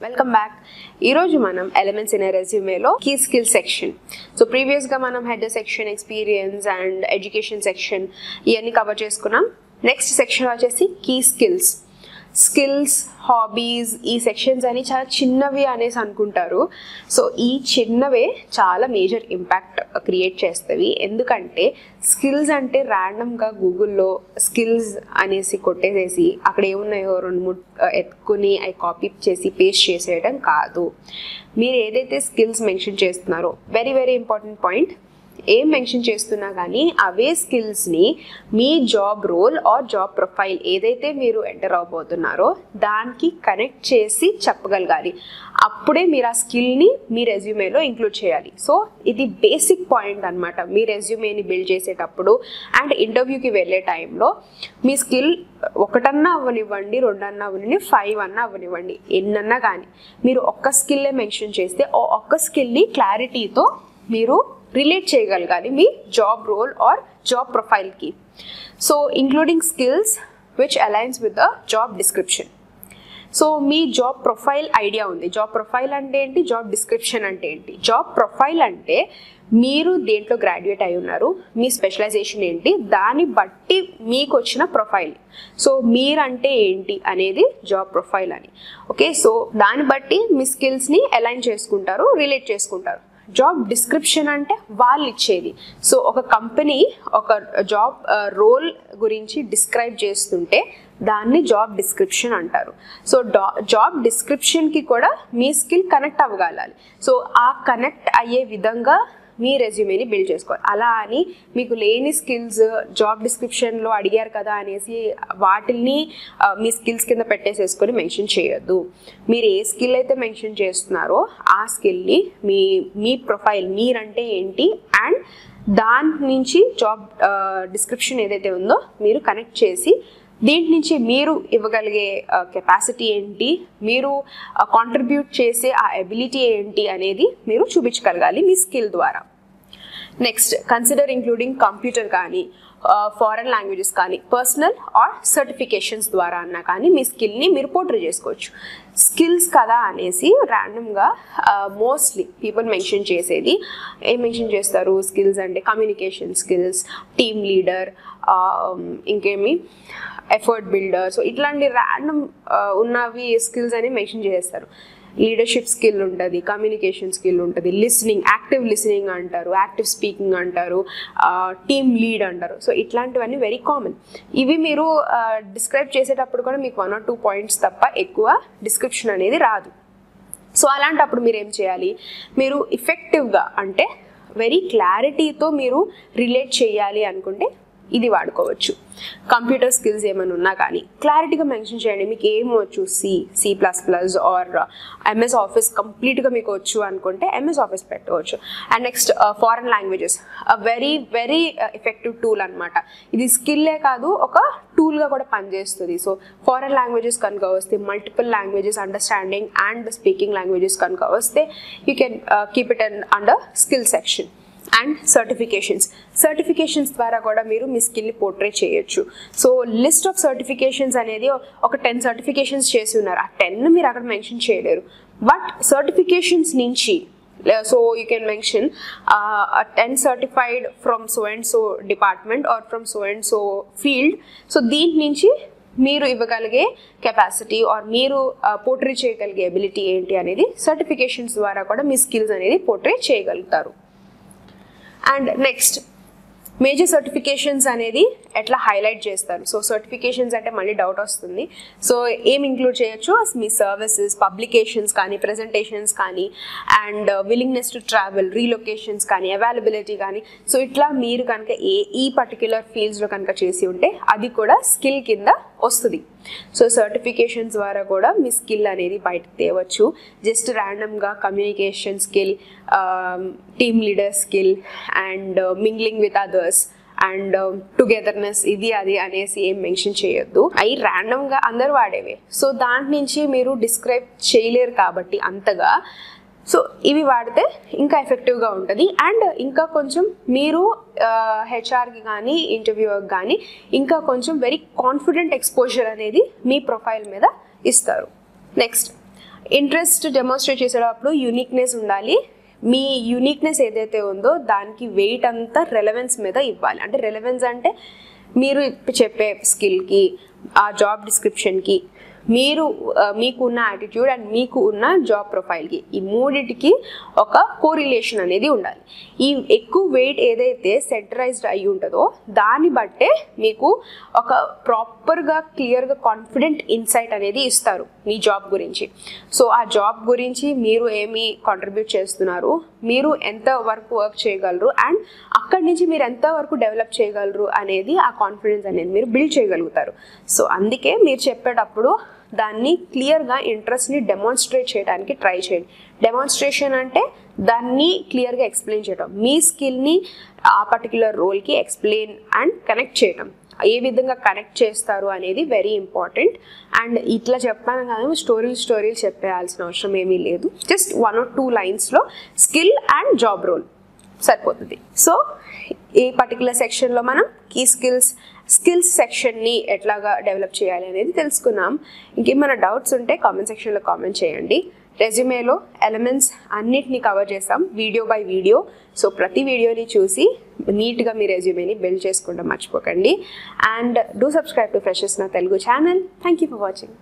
Welcome back ఈరోజు మనం elements in రెజ్యూమేలో కీ స్కిల్ సెక్షన్ సో ప్రీవియస్గా మనం head section experience and education section ఇవన్నీ కవర్ చేసుకున్నాం. నెక్స్ట్ సెక్షన్ వచ్చేసి కీ స్కిల్స్ స్కిల్స్ హాబీస్ ఈ సెక్షన్స్ అని చాలా చిన్నవి అనేసి అనుకుంటారు. సో ఈ చిన్నవే చాలా మేజర్ ఇంపాక్ట్ క్రియేట్ చేస్తవి. ఎందుకంటే స్కిల్స్ అంటే ర్యాండమ్గా గూగుల్లో స్కిల్స్ అనేసి కొట్టేసేసి అక్కడ ఏమున్నాయో రెండు మూడు ఎత్తుకుని అవి కాపీ చేసి పేస్ట్ చేసేయడం కాదు. మీరు ఏదైతే స్కిల్స్ మెన్షన్ చేస్తున్నారో వెరీ వెరీ ఇంపార్టెంట్ పాయింట్ ఏం మెన్షన్ చేస్తున్నా కానీ అవే స్కిల్స్ని మీ job role or job profile ఏదైతే మీరు ఎంటర్ అవబోతున్నారో దానికి కనెక్ట్ చేసి చెప్పగలగాలి. అప్పుడే మీరు ఆ స్కిల్ని మీ రెజ్యూమేలో ఇంక్లూడ్ చేయాలి. సో ఇది బేసిక్ పాయింట్ అనమాట మీ రెజ్యూమేని బిల్డ్ చేసేటప్పుడు అండ్ ఇంటర్వ్యూకి వెళ్ళే టైంలో మీ స్కిల్ ఒకటన్నా అవ్వనివ్వండి రెండన్నా అవ్వనివ్వండి ఫైవ్ అన్నా అవ్వనివ్వండి ఎన్నన్నా కానీ మీరు ఒక్క స్కిల్లే మెన్షన్ చేస్తే ఒక్క స్కిల్ని క్లారిటీతో మీరు రిలేట్ చేయగలగాలి మీ job role or job ప్రొఫైల్కి so including skills which aligns with the job description so me job profile idea ఉంది. జాబ్ ప్రొఫైల్ అంటే ఏంటి? జాబ్ డిస్క్రిప్షన్ అంటే ఏంటి? జాబ్ ప్రొఫైల్ అంటే మీరు దేంట్లో గ్రాడ్యుయేట్ అయి ఉన్నారు మీ స్పెషలైజేషన్ ఏంటి దాన్ని బట్టి మీకు వచ్చిన ప్రొఫైల్ సో మీరంటే ఏంటి అనేది జాబ్ ప్రొఫైల్ అని. ఓకే సో దాన్ని బట్టి మీ స్కిల్స్ని అలైన్ చేసుకుంటారు రిలేట్ చేసుకుంటారు. జాబ్ డిస్క్రిప్షన్ అంటే వాళ్ళు ఇచ్చేది సో ఒక కంపెనీ ఒక జాబ్ రోల్ గురించి డిస్క్రైబ్ చేస్తుంటే దాన్ని జాబ్ డిస్క్రిప్షన్ అంటారు. సో జాబ్ డిస్క్రిప్షన్కి కూడా మీ స్కిల్ కనెక్ట్ అవ్వగలాలి. సో ఆ కనెక్ట్ అయ్యే విధంగా మీ రెజ్యూమేని బిల్డ్ చేసుకోవాలి. అలా అని మీకు లేని స్కిల్స్ జాబ్ డిస్క్రిప్షన్లో అడిగారు కదా అనేసి వాటిని మీ స్కిల్స్ కింద పెట్టేసేసుకొని మెన్షన్ చేయొద్దు. మీరు ఏ స్కిల్ అయితే మెన్షన్ చేస్తున్నారో ఆ స్కిల్ని మీ మీ ప్రొఫైల్ మీరంటే ఏంటి అండ్ దాని నుంచి జాబ్ డిస్క్రిప్షన్ ఏదైతే ఉందో మీరు కనెక్ట్ చేసి దీంట్ నుంచి మీరు ఇవ్వగలిగే కెపాసిటీ ఏంటి? మీరు కాంట్రిబ్యూట్ చేసే ఆ ఎబిలిటీ ఏంటి అనేది మీరు చూపించగలగాలి మీ స్కిల్ ద్వారా. నెక్స్ట్ కన్సిడర్ ఇంక్లూడింగ్ కంప్యూటర్ కానీ ఫారెన్ లాంగ్వేజెస్ కానీ పర్సనల్ ఆర్ సర్టిఫికేషన్స్ ద్వారా అన్నా కానీ మీ స్కిల్ని మీరు పోర్ట్రే చేసుకోవచ్చు. స్కిల్స్ కదా అనేసి ర్యాండమ్గా మోస్ట్లీ పీపుల్ మెన్షన్ చేసేది. ఏం మెన్షన్ చేస్తారు? స్కిల్స్ అంటే కమ్యూనికేషన్ స్కిల్స్ టీమ్ లీడర్ ఇంకేమి? ఎఫర్ట్ బిల్డర్ సో ఇట్లాంటి ర్యాండమ్ ఉన్నవి స్కిల్స్ అని మెన్షన్ చేస్తారు. లీడర్షిప్ స్కిల్ ఉంటుంది కమ్యూనికేషన్ స్కిల్ ఉంటుంది లిసనింగ్ యాక్టివ్ లిసనింగ్ అంటారు యాక్టివ్ స్పీకింగ్ అంటారు టీమ్ లీడ్ అంటారు. సో ఇట్లాంటివన్నీ వెరీ కామన్ ఇవి మీరు డిస్క్రైబ్ చేసేటప్పుడు కూడా మీకు వన్ ఆర్ టూ పాయింట్స్ తప్ప ఎక్కువ డిస్క్రిప్షన్ అనేది రాదు. సో అలాంటప్పుడు మీరు ఏం చేయాలి? మీరు ఇఫెక్టివ్గా అంటే వెరీ క్లారిటీతో మీరు రిలేట్ చేయాలి అనుకుంటే ఇది వాడుకోవచ్చు. కంప్యూటర్ స్కిల్స్ ఏమైనా ఉన్నా కానీ క్లారిటీగా మెన్షన్ చేయండి. మీకు ఏం వచ్చు? C C plus plus or MS Office కంప్లీట్గా మీకు వచ్చు అనుకుంటే ఎంఎస్ ఆఫీస్ పెట్టవచ్చు and next foreign languages very very effective tool అనమాట ఇది స్కిల్లే కాదు ఒక టూల్గా కూడా పనిచేస్తుంది. సో ఫారెన్ లాంగ్వేజెస్ కనుక వస్తే multiple languages understanding and speaking languages కనుక వస్తే you can keep it and under skill section and certifications certifications ద్వారా కూడా మీరు మీ స్కిల్ని పోర్ట్రే చేయొచ్చు. సో లిస్ట్ ఆఫ్ సర్టిఫికేషన్స్ అనేది ఒక టెన్ సర్టిఫికేషన్స్ చేసి ఉన్నారు. ఆ టెన్ మీరు అక్కడ మెన్షన్ చేయలేరు. బట్ సర్టిఫికేషన్స్ నుంచి so you can mention ten certified from so and so department or from so and so field so దీని నుంచి మీరు ఇవ్వగలిగే కెపాసిటీ ఆర్ మీరు పోర్ట్రే చేయగలిగే ఎబిలిటీ ఏంటి అనేది సర్టిఫికేషన్స్ ద్వారా కూడా మీ స్కిల్స్ అనేది పోర్ట్రే చేయగలుగుతారు. అండ్ నెక్స్ట్ మేజర్ సర్టిఫికేషన్స్ అనేది ఎట్లా హైలైట్ చేస్తారు? సో సర్టిఫికేషన్స్ అంటే మళ్ళీ డౌట్ వస్తుంది. సో ఏం ఇంక్లూడ్ చేయొచ్చు? మీ సర్వీసెస్ పబ్లికేషన్స్ కానీ ప్రజెంటేషన్స్ కానీ and willingness to travel relocations కానీ అవైలబిలిటీ కానీ. సో ఇట్లా మీరు కనుక ఏ ఈ పర్టిక్యులర్ ఫీల్డ్స్లో కనుక చేసి ఉంటే అది కూడా స్కిల్ కింద వస్తుంది. సో సర్టిఫికేషన్స్ ద్వారా కూడా మీ స్కిల్ అనేది బయటకు తేవచ్చు. జస్ట్ ర్యాండమ్గా communication skill team leader skill and mingling with others and um, togetherness ఇది అది అనేసి ఏం మెన్షన్ చేయొద్దు. అవి ర్యాండమ్గా అందరు వాడేవి. సో దాంట్ నుంచి మీరు డిస్క్రైబ్ చేయలేరు కాబట్టి అంతగా. సో ఇవి వాడితే ఇంకా ఎఫెక్టివ్గా ఉంటుంది. అండ్ ఇంకా కొంచెం మీరు హెచ్ఆర్కి కానీ ఇంటర్వ్యూకి కానీ ఇంకా కొంచెం వెరీ కాన్ఫిడెంట్ ఎక్స్పోజర్ అనేది మీ ప్రొఫైల్ మీద ఇస్తారు. నెక్స్ట్ ఇంట్రెస్ట్ డెమోన్స్ట్రేట్ చేసేటప్పుడు యూనిక్నెస్ ఉండాలి. మీ యూనిక్నెస్ ఏదైతే ఉందో దానికి వెయిట్ అంతా రెలవెన్స్ మీద ఇవ్వాలి. అంటే రెలవెన్స్ అంటే మీరు చెప్పే స్కిల్కి ఆ జాబ్ డిస్క్రిప్షన్కి మీరు మీకు ఉన్న యాటిట్యూడ్ అండ్ మీకు ఉన్న జాబ్ ప్రొఫైల్కి ఈ మూడింటికి ఒక కోరిలేషన్ అనేది ఉండాలి. ఈ ఎక్కువ వెయిట్ ఏదైతే సెంటరైజ్డ్ అయి ఉంటుందో దాన్ని బట్టే మీకు ఒక ప్రాపర్గా క్లియర్గా కాన్ఫిడెంట్ ఇన్సైట్ అనేది ఇస్తారు. మీ జాబ్ గురించి. సో ఆ జాబ్ గురించి మీరు ఏమి కాంట్రిబ్యూట్ చేస్తున్నారు? మీరు ఎంత వరకు వర్క్ చేయగలరు? అండ్ అక్కడి నుంచి మీరు ఎంత వరకు డెవలప్ చేయగలరు అనేది ఆ కాన్ఫిడెన్స్ అనేది మీరు బిల్డ్ చేయగలుగుతారు. సో అందుకే మీరు చెప్పేటప్పుడు దాన్ని క్లియర్గా ఇంట్రెస్ట్ని డెమాన్స్ట్రేట్ చేయడానికి ట్రై చేయండి. డెమాన్స్ట్రేషన్ అంటే దాన్ని క్లియర్గా ఎక్స్ప్లెయిన్ చేయడం మీ స్కిల్ని ఆ పర్టికులర్ రోల్కి ఎక్స్ప్లెయిన్ అండ్ కనెక్ట్ చేయడం ఏ విధంగా కనెక్ట్ చేస్తారు అనేది వెరీ ఇంపార్టెంట్ అండ్ ఇట్లా చెప్పాను కానీ స్టోరీలు స్టోరీలు చెప్పేయాల్సిన అవసరం ఏమీ లేదు. జస్ట్ వన్ ఆర్ టూ లైన్స్లో స్కిల్ అండ్ జాబ్ రోల్ సరిపోతుంది. సో ఈ పర్టికులర్ సెక్షన్లో మనం కీ స్కిల్స్ స్కిల్స్ సెక్షన్ని ఎట్లాగా డెవలప్ చేయాలి అనేది తెలుసుకున్నాం. ఇంకేమైనా డౌట్స్ ఉంటే కామెంట్ సెక్షన్లో కామెంట్ చేయండి. రెజ్యూమేలో ఎలిమెంట్స్ అన్నిటిని కవర్ చేస్తాం వీడియో బై వీడియో. సో ప్రతి వీడియోని చూసి నీట్గా మీ రెజ్యూమేని బిల్డ్ చేసుకుంటాం మర్చిపోకండి. And do subscribe to freshers నా Telugu channel. Thank you for watching